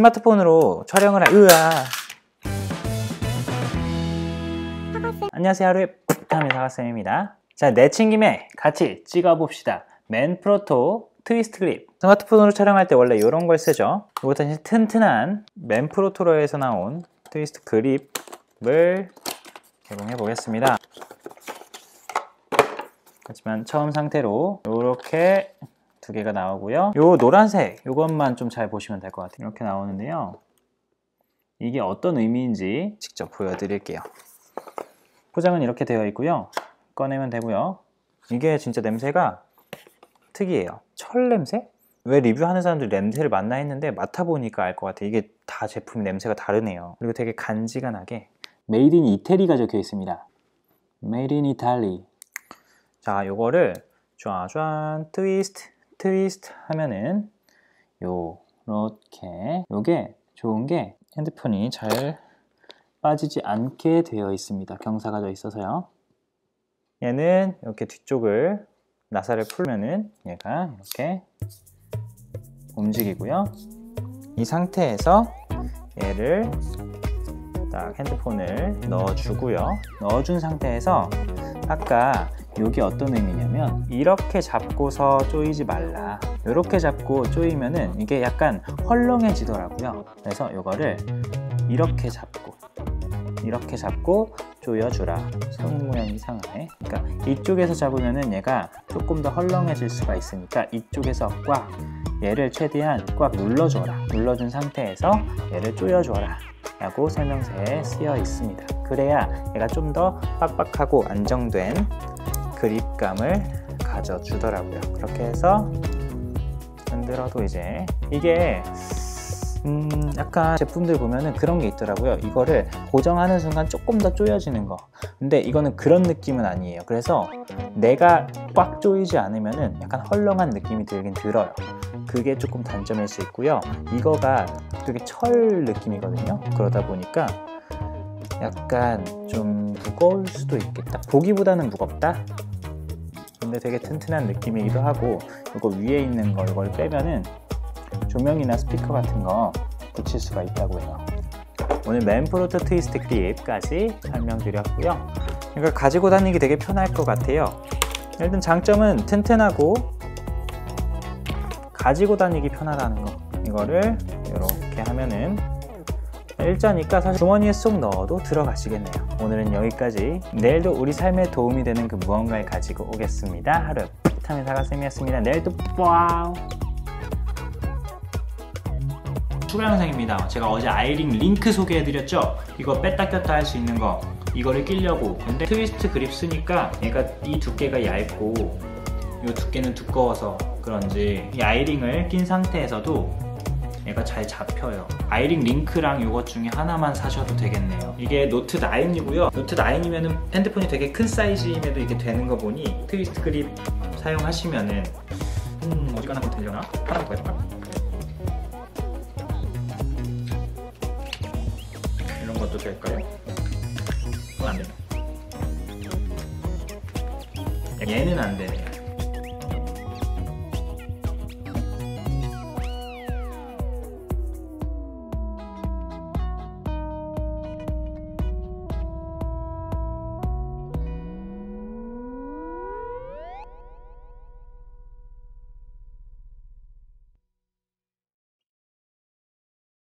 스마트폰으로 촬영을 하, 으아. 안녕하세요. 하루의 푹함의 사과쌤입니다. 자, 내친 김에 같이 찍어봅시다. 맨프로토 트위스트 그립. 스마트폰으로 촬영할 때 원래 이런 걸 쓰죠. 대신 튼튼한 맨프로토로에서 나온 트위스트 그립을 개봉해 보겠습니다. 하지만 처음 상태로 이렇게 두 개가 나오고요. 요 노란색 이것만 좀 잘 보시면 될 것 같아요. 이렇게 나오는데요. 이게 어떤 의미인지 직접 보여드릴게요. 포장은 이렇게 되어 있고요. 꺼내면 되고요. 이게 진짜 냄새가 특이해요. 철 냄새? 왜 리뷰하는 사람들 냄새를 맡나 했는데 맡아보니까 알 것 같아요. 이게 다 제품 냄새가 다르네요. 그리고 되게 간지 나게 Made in 이태리가 적혀 있습니다. Made in Italy 자, 요거를 쫙쫙 트위스트 트위스트 하면은 요렇게 요게 좋은 게 핸드폰이 잘 빠지지 않게 되어 있습니다. 경사가 져 있어서요. 얘는 이렇게 뒤쪽을 나사를 풀면은 얘가 이렇게 움직이고요. 이 상태에서 얘를 딱 핸드폰을 넣어주고요. 넣어준 상태에서 아까 이게 어떤 의미냐면 이렇게 잡고서 조이지 말라. 이렇게 잡고 조이면은 이게 약간 헐렁해지더라고요. 그래서 이거를 이렇게 잡고 이렇게 잡고 조여주라. 손 모양 이 상하네 그러니까 이쪽에서 잡으면은 얘가 조금 더 헐렁해질 수가 있으니까 이쪽에서 꽉 얘를 최대한 꽉 눌러줘라. 눌러준 상태에서 얘를 조여줘라. 라고 설명서에 쓰여 있습니다. 그래야 얘가 좀 더 빡빡하고 안정된 그립감을 가져주더라고요. 그렇게 해서 흔들어도 이제 이게 음 약간 제품들 보면은 그런 게 있더라고요. 이거를 고정하는 순간 조금 더 조여지는 거. 근데 이거는 그런 느낌은 아니에요. 그래서 내가 꽉 조이지 않으면은 약간 헐렁한 느낌이 들긴 들어요. 그게 조금 단점일 수 있고요. 이거가 되게 철 느낌이거든요. 그러다 보니까 약간 좀 무거울 수도 있겠다. 보기보다는 무겁다 근데 되게 튼튼한 느낌이기도 하고 이거 위에 있는 거 이걸 빼면은 조명이나 스피커 같은 거 붙일 수가 있다고 해요. 오늘 맨프로토 트위스트 그립까지 설명드렸고요. 그러니까 가지고 다니기 되게 편할 것 같아요. 일단 장점은 튼튼하고 가지고 다니기 편하다는 거. 이거를 이렇게 하면은 일자니까 사실 주머니에 쏙 넣어도 들어가시겠네요. 오늘은 여기까지. 내일도 우리 삶에 도움이 되는 그 무언가를 가지고 오겠습니다. 하루 풋함의 사과쌤이었습니다. 내일도 뽀 추가 영상입니다. 제가 어제 아이링 링크 소개해드렸죠? 이거 뺐다 꼈다 할 수 있는 거. 이거를 끼려고. 근데 TwistGrip 쓰니까 얘가 이 두께가 얇고 이 두께는 두꺼워서 그런지 이 아이링을 낀 상태에서도 얘가 잘 잡혀요 아이링 링크랑 이것 중에 하나만 사셔도 되겠네요 이게 노트 9이고요 노트 9이면 핸드폰이 되게 큰 사이즈임에도 이게 되는 거 보니 TwistGrip 사용하시면은 음 어지간한 거 되려나? 하나 더 해볼까? 이런 것도 될까요? 안 되나? 얘는 안 되네요